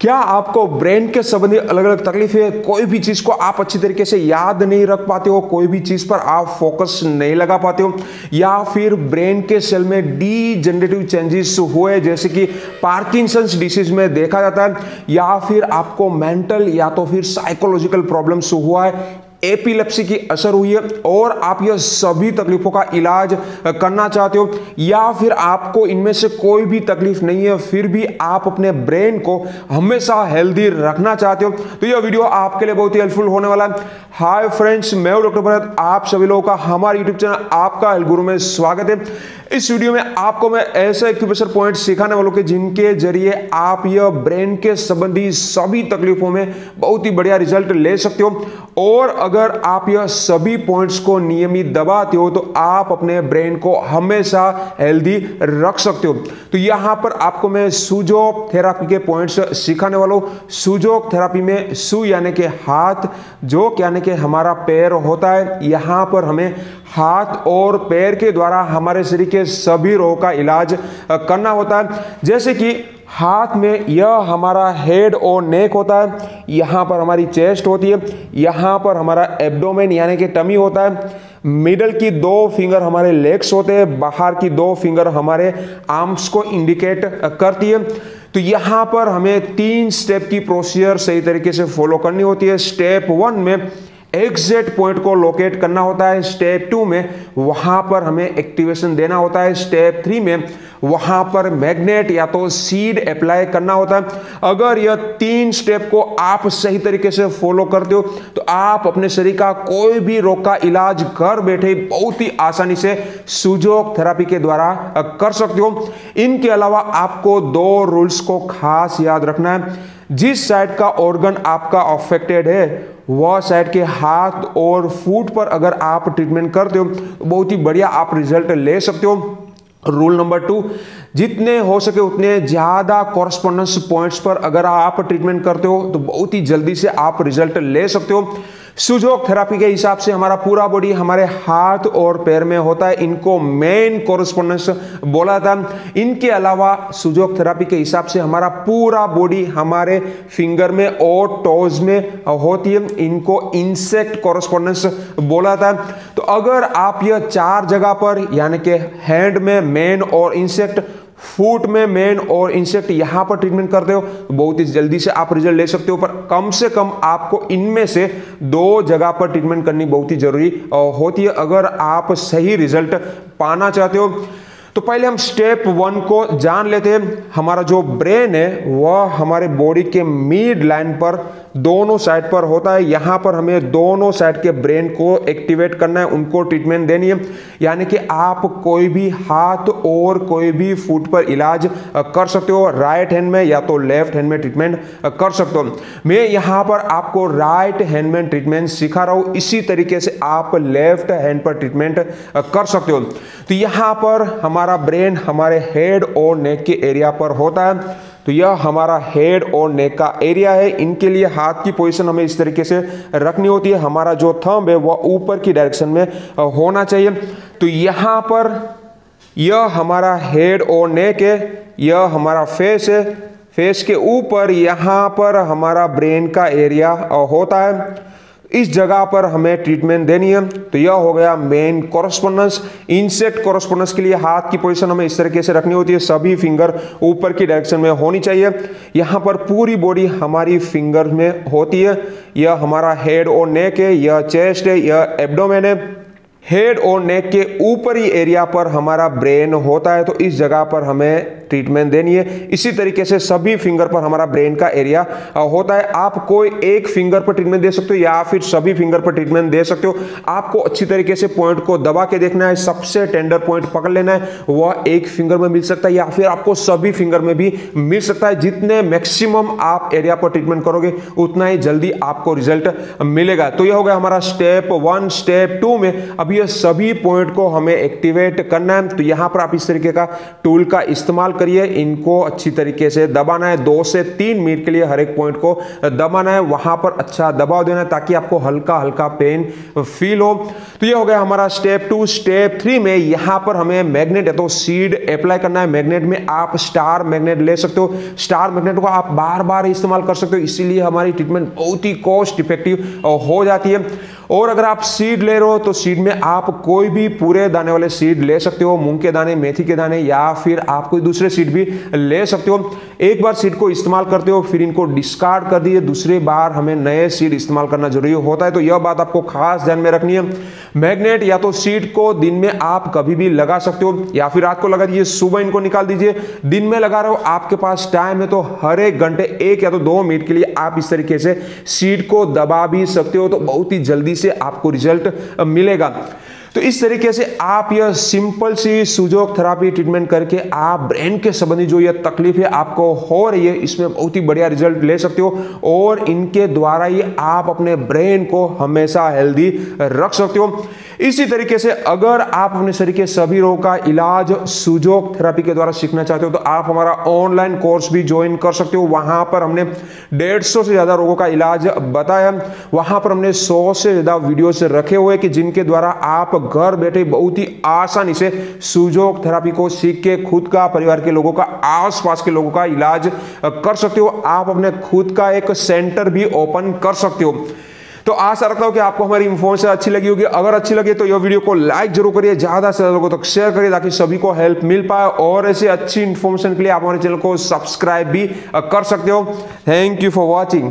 क्या आपको ब्रेन के संबंधी अलग अलग तकलीफें कोई भी चीज़ को आप अच्छी तरीके से याद नहीं रख पाते हो, कोई भी चीज़ पर आप फोकस नहीं लगा पाते हो, या फिर ब्रेन के सेल में डी जनरेटिव चेंजेस हुए, जैसे कि पार्किंसंस डिसीज में देखा जाता है, या फिर आपको मेंटल या तो फिर साइकोलॉजिकल प्रॉब्लम्स हुआ है एपिलेप्सी की असर हुई है और आप यह सभी तकलीफों का इलाज करना चाहते हो या फिर आपको इनमें से कोई भी तकलीफ़ नहीं है, फिर भी आप अपने ब्रेन को हमेशा हेल्दी रखना चाहते हो तो यह वीडियो आपके लिए बहुत ही हेल्पफुल होने वाला है। हाय फ्रेंड्स, मैं हूँ डॉक्टर भरत, आप सभी लोगों का हमारे यूट्यूब चैनल आपका हेल्थ गुरु में स्वागत है। इस वीडियो में आपको मैं ऐसे एक्यूप्रेशर पॉइंट सिखाने वालों के जिनके ज़रिए आप यह ब्रेन के संबंधी सभी तकलीफों में बहुत ही बढ़िया रिज़ल्ट ले सकते हो। और अगर आप यह सभी पॉइंट्स को नियमित दबाते हो तो आप अपने ब्रेन को हमेशा हेल्दी रख सकते हो। तो यहाँ पर आपको मैं सुजोक थेरापी के पॉइंट्स सिखाने वाला हूँ। सुजोक थेरापी में सु यानी कि हाथ, जो यानी कि हमारा पैर होता है, यहाँ पर हमें हाथ और पैर के द्वारा हमारे शरीर के सभी रोग का इलाज करना होता है। जैसे कि हाथ में यह हमारा हेड और नेक होता है। यहाँ पर हमारी चेस्ट होती है। यहाँ पर हमारा एब्डोमेन यानी कि टमी होता है। मिडल की दो फिंगर हमारे लेग्स होते हैं। बाहर की दो फिंगर हमारे आर्म्स को इंडिकेट करती है। तो यहाँ पर हमें तीन स्टेप की प्रोसीजर सही तरीके से फॉलो करनी होती है। स्टेप वन में एग्जैक्ट पॉइंट को लोकेट करना होता है। स्टेप टू में वहाँ पर हमें एक्टिवेशन देना होता है। स्टेप थ्री में वहाँ पर मैग्नेट या तो सीड अप्लाई करना होता है। अगर यह तीन स्टेप को आप सही तरीके से फॉलो करते हो तो आप अपने शरीर का कोई भी रोग का इलाज घर बैठे बहुत ही आसानी से सुजोग थेरापी के द्वारा कर सकते हो। इनके अलावा आपको दो रूल्स को खास याद रखना है। जिस साइड का ऑर्गन आपका अफेक्टेड है, वह साइड के हाथ और फूट पर अगर आप ट्रीटमेंट करते हो तो बहुत ही बढ़िया आप रिज़ल्ट ले सकते हो। रूल नंबर टू जितने हो सके उतने ज़्यादा कॉरस्पॉन्डेंस पॉइंट्स पर अगर आप ट्रीटमेंट करते हो तो बहुत ही जल्दी से आप रिज़ल्ट ले सकते हो। सुजोक थेरापी के हिसाब से हमारा पूरा बॉडी हमारे हाथ और पैर में होता है। इनको मेन कोरस्पोंडेंस बोला था। इनके अलावा सुजोक थेरापी के हिसाब से हमारा पूरा बॉडी हमारे फिंगर में और टोज में होती है। इनको इंसेक्ट कोरस्पोंडेंस बोला था। तो अगर आप यह चार जगह पर, यानी कि हैंड में मेन और इंसेक्ट फूट में मेन और इंसेक्ट यहाँ पर ट्रीटमेंट करते हो तो बहुत ही जल्दी से आप रिज़ल्ट ले सकते हो, पर कम से कम आपको इनमें से दो जगह पर ट्रीटमेंट करनी बहुत ही ज़रूरी होती है। अगर आप सही रिज़ल्ट पाना चाहते हो तो पहले हम स्टेप वन को जान लेते हैं। हमारा जो ब्रेन है, वह हमारे बॉडी के मिड लाइन पर दोनों साइड पर होता है। यहाँ पर हमें दोनों साइड के ब्रेन को एक्टिवेट करना है, उनको ट्रीटमेंट देनी है। यानी कि आप कोई भी हाथ और कोई भी फुट पर इलाज कर सकते हो। राइट हैंड में या तो लेफ़्ट हैंड में ट्रीटमेंट कर सकते हो। मैं यहाँ पर आपको राइट हैंड में ट्रीटमेंट सिखा रहा हूँ। इसी तरीके से आप लेफ़्ट हैंड पर ट्रीटमेंट कर सकते हो। तो यहाँ पर हमारा ब्रेन हमारे हेड और नेक के एरिया पर होता है। तो यह हमारा हेड और नेक का एरिया है। इनके लिए हाथ की पोजीशन हमें इस तरीके से रखनी होती है। हमारा जो थंब है, वह ऊपर की डायरेक्शन में होना चाहिए। तो यहाँ पर यह हमारा हेड और नेक है। यह हमारा फेस है। फेस के ऊपर यहाँ पर हमारा ब्रेन का एरिया होता है। इस जगह पर हमें ट्रीटमेंट देनी है। तो यह हो गया मेन कॉरस्पोंडेंस इंसेक्ट कॉरस्पोंडेंस के लिए हाथ की पोजीशन हमें इस तरीके से रखनी होती है। सभी फिंगर ऊपर की डायरेक्शन में होनी चाहिए। यहाँ पर पूरी बॉडी हमारी फिंगर में होती है। यह हमारा हेड और नेक है, यह चेस्ट है, यह एब्डोमेन है। हेड और नेक के ऊपरी एरिया पर हमारा ब्रेन होता है। तो इस जगह पर हमें ट्रीटमेंट देनी है। इसी तरीके से सभी फिंगर पर हमारा ब्रेन का एरिया होता है। आप कोई एक फिंगर पर ट्रीटमेंट दे सकते हो या फिर सभी फिंगर पर ट्रीटमेंट दे सकते हो। आपको अच्छी तरीके से पॉइंट को दबा के देखना है। सबसे टेंडर पॉइंट पकड़ लेना है। वह एक फिंगर में मिल सकता है या फिर आपको सभी फिंगर में भी मिल सकता है। जितने मैक्सिमम आप एरिया पर ट्रीटमेंट करोगे, उतना ही जल्दी आपको रिज़ल्ट मिलेगा। तो यह हो गया हमारा स्टेप वन स्टेप टू में। अभी ये सभी पॉइंट को हमें एक्टिवेट करना है। तो यहाँ पर आप इस तरीके का टूल का इस्तेमाल करिए, इनको अच्छी तरीके से दबाना है, दो से तीन मिनट के लिए हर एक पॉइंट को दबाना है, वहाँ पर अच्छा दबाव देना है ताकि आपको हल्का हल्का पेन फील हो। तो ये हो गया हमारा स्टेप टू स्टेप थ्री में यहाँ पर हमें मैग्नेट है तो सीड अप्लाई करना है। मैग्नेट में आप स्टार मैग्नेट ले सकते हो। स्टार मैग्नेट को आप बार बार इस्तेमाल कर सकते हो। इसीलिए हमारी ट्रीटमेंट बहुत ही कॉस्ट इफ़ेक्टिव हो जाती है। और अगर आप सीड ले रहे हो तो सीड में आप कोई भी पूरे दाने वाले सीड ले सकते हो। मूंग के दाने, मेथी के दाने या फिर आप कोई दूसरे सीड भी ले सकते हो। एक बार सीड को इस्तेमाल करते हो, फिर इनको डिस्कार्ड कर दिए दूसरे बार हमें नए सीड इस्तेमाल करना ज़रूरी होता है तो यह बात आपको खास ध्यान में रखनी है। मैग्नेट या तो सीड को दिन में आप कभी भी लगा सकते हो, या फिर रात को लगा दीजिए, सुबह इनको निकाल दीजिए। दिन में लगा रहे हो, आपके पास टाइम है तो हर एक घंटे, एक या तो दो मिनट के लिए आप इस तरीके से सीट को दबा भी सकते हो तो बहुत ही जल्दी से आपको रिज़ल्ट मिलेगा। तो इस तरीके से आप यह सिंपल सी सुजोग थेरापी ट्रीटमेंट करके आप ब्रेन के संबंधी जो यह तकलीफ़ है, आपको हो रही है, इसमें बहुत ही बढ़िया रिज़ल्ट ले सकते हो और इनके द्वारा ही आप अपने ब्रेन को हमेशा हेल्दी रख सकते हो। इसी तरीके से अगर आप अपने शरीर के सभी रोगों का इलाज सुजोग थेरापी के द्वारा सीखना चाहते हो तो आप हमारा ऑनलाइन कोर्स भी ज्वाइन कर सकते हो। वहाँ पर हमने डेढ़ सौ से ज़्यादा रोगों का इलाज बताया। वहाँ पर हमने सौ से ज़्यादा वीडियो रखे हुए कि जिनके द्वारा आप घर बैठे बहुत ही आसानी से सुजोग थेरापी को सीख के खुद का परिवार के लोगों का, आसपास के लोगों का इलाज कर सकते हो। आप अपने खुद का एक सेंटर भी ओपन कर सकते हो। तो आशा रखता हूँ कि आपको हमारी इन्फॉर्मेशन अच्छी लगी होगी। अगर अच्छी लगी तो यह वीडियो को लाइक ज़रूर करिए। ज़्यादा से ज़्यादा लोगों तक तो शेयर करिए ताकि सभी को हेल्प मिल पाए और ऐसे अच्छी इन्फॉर्मेशन के लिए आप हमारे चैनल को सब्सक्राइब भी कर सकते हो। Thank you for watching